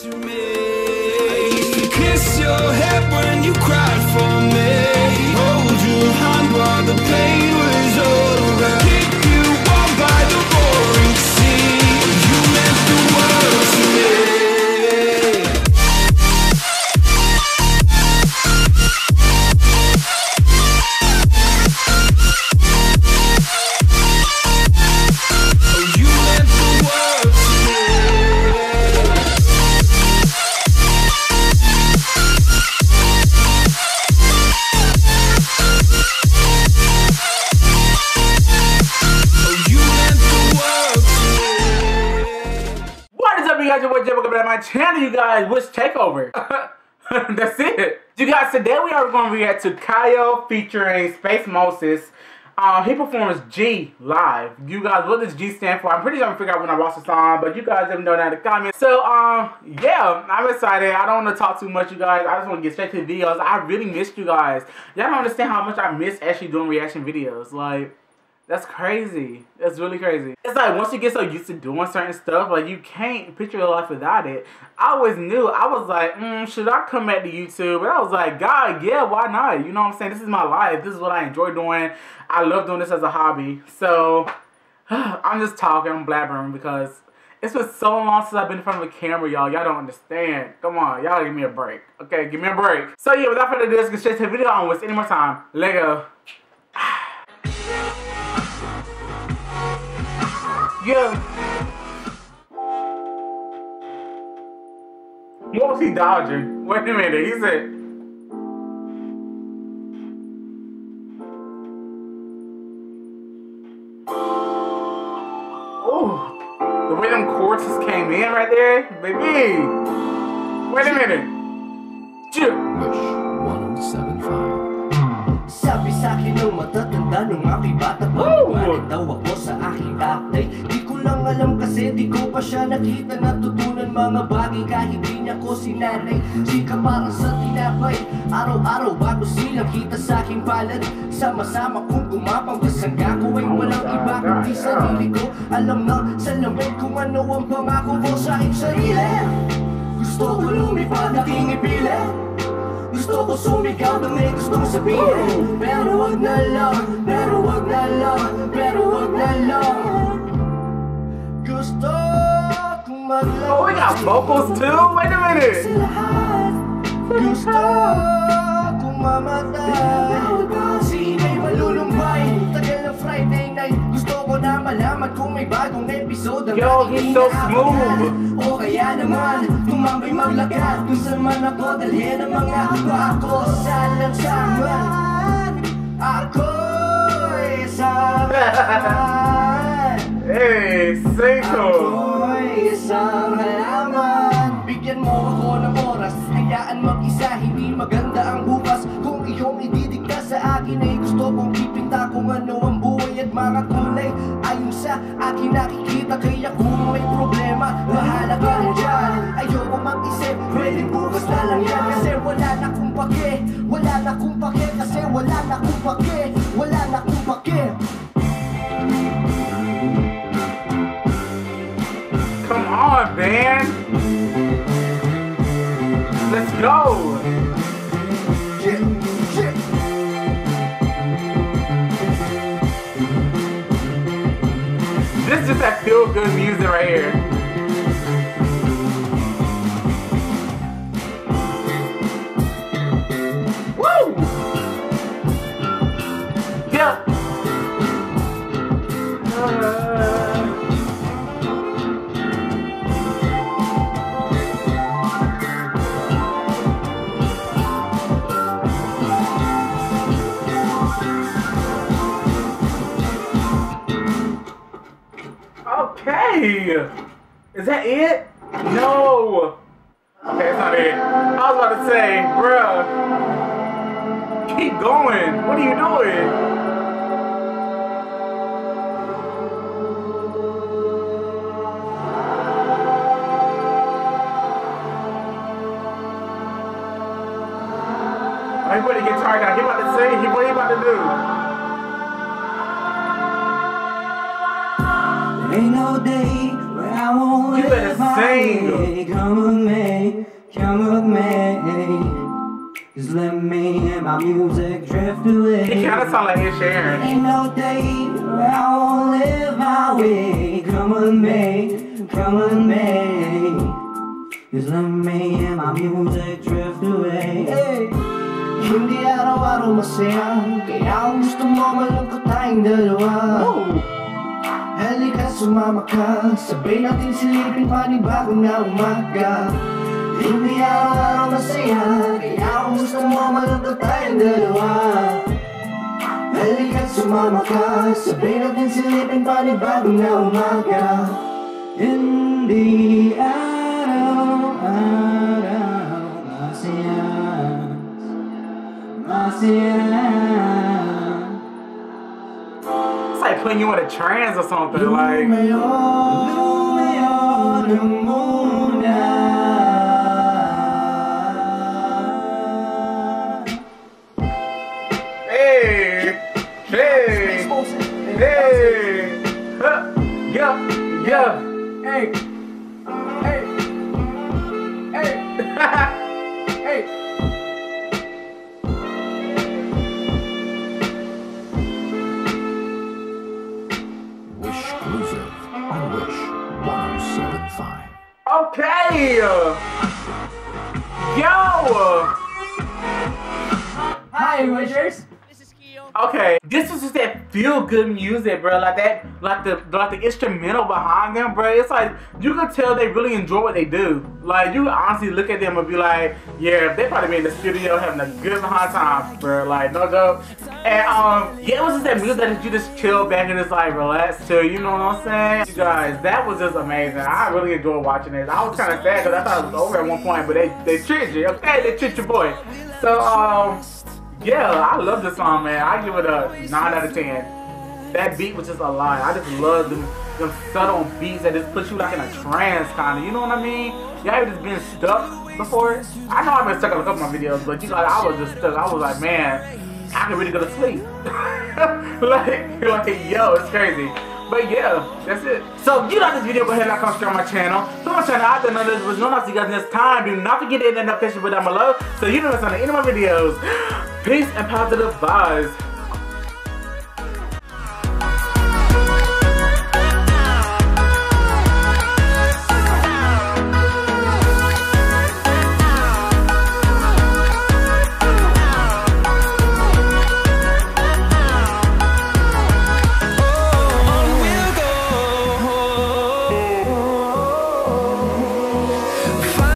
to me. I used to kiss your head when you cried channel, you guys. Which takeover? That's it. You guys, today we are going to react to Kiyo featuring Space Moses. Um, he performs G live. You guys, what does G stand for? I'm pretty sure I'm figure out when I watch the song, but you guys let me know down in the comments. So, um, yeah, I'm excited. I don't want to talk too much, you guys. I just want to get straight to the videos. I really missed you guys. Y'all don't understand how much I miss actually doing reaction videos. Like, that's crazy. That's really crazy. It's like once you get so used to doing certain stuff, like you can't picture your life without it. I always knew. I was like, mm, should I come back to YouTube? And I was like, God, yeah, why not? You know what I'm saying? This is my life. This is what I enjoy doing. I love doing this as a hobby. So I'm just talking. I'm blabbering because it's been so long since I've been in front of a camera, y'all. Y'all don't understand. Come on, y'all give me a break. Okay, give me a break. So yeah, without further ado, let's get straight to the video. I don't any more time. Let Yeah. What was he dodging? Wait a minute, he said. Oh, the way them chords came in right there, baby. Wait a minute. Chip. Kasi di ko pa siya nakita. Natutunan mga bagay kahit di niya ko sinanay. Chika para sa tinapay. Araw-araw bago silang kita sa aking palad. Sama-sama kung gumapang Basangga ko ay walang iba kundi sarili ko. Alam na sa lamig kung ano ang pangako ko sa aking sarili. Gusto ko lumipad aking ipilit gusto ko sumigaw na may gustong sabihin. Pero wag na lang, pero wag na lang, pero wag na lang Oh, we got vocals too? Wait a minute. bagong episode ang Yo, he's so smooth. Hey, single. Ako'y isang halaman. Bigyan mo ako ng oras. Hayaan mag-isa Hindi maganda ang bukas. Kung iyong ididikta sa akin Ay gusto kong ipinta Kung ano ang buhay at mga kulay. Ayon sa akin nakikita Kaya kung may problema Bahala ka rin dyan. Ayoko mag-isip Pwede bukas na lang yan. Kasi wala na kong pake Wala na kong pake Shit This is that feel good music right here. Is that it? No. Okay, it's not it. I was about to say, bruh. Keep going. What are you doing? Oh, he put the guitar. He about to sing. He what he about to do? Ain't no day I won't You better sing. Come with me, come with me. Just let me and my music drift away. He kind of sound like Ed Sheeran. Ain't no day I won't live my way. Come with me, come with me. Just let me and my music drift away. Hey. Hindi araw-araw masaya Kaya gusto mo malungkot tayong dalawa Halika sumama ka. Sabay natin silipin panibagong na umaga. Hindi araw-araw masaya Kaya ang gusto mo malungkot tayong dalawa? Halika sumama ka. Sabay natin silipin panibagong na umaga. Hindi araw-araw putting you in a trance or something. Like, Yo. Hi Wishers Okay, this is just that feel good music, bro. Like that, like the like the instrumental behind them, bro. It's like you can tell they really enjoy what they do. Like you honestly look at them and be like, yeah, they probably be in the studio having a good behind time, bro. Like no joke. And um, yeah, it was just that music that you just chill back and just like relax to. You know what I'm saying? You guys, that was just amazing. I really enjoyed watching this. I was kind of sad because I thought it was over at one point, but they they tricked you. Okay, they tricked your boy. So um. Yeah, I love this song, man. I give it a 9 out of 10. That beat was just a lie. I just love them, them subtle beats that just put you like in a trance, kind of. You know what I mean? Y'all ever just been stuck before? I know I've been stuck on a couple of my videos, but you know, I was just stuck. I was like, man, I can really go to sleep. like, like, yo, it's crazy. But yeah, that's it. So you like this video, go ahead and like, comment, on my channel. So my channel, I done this was known. I'll see you guys next time. Do not forget to hit that notification button down below so you don't miss on any of my videos. Peace and positive vibes.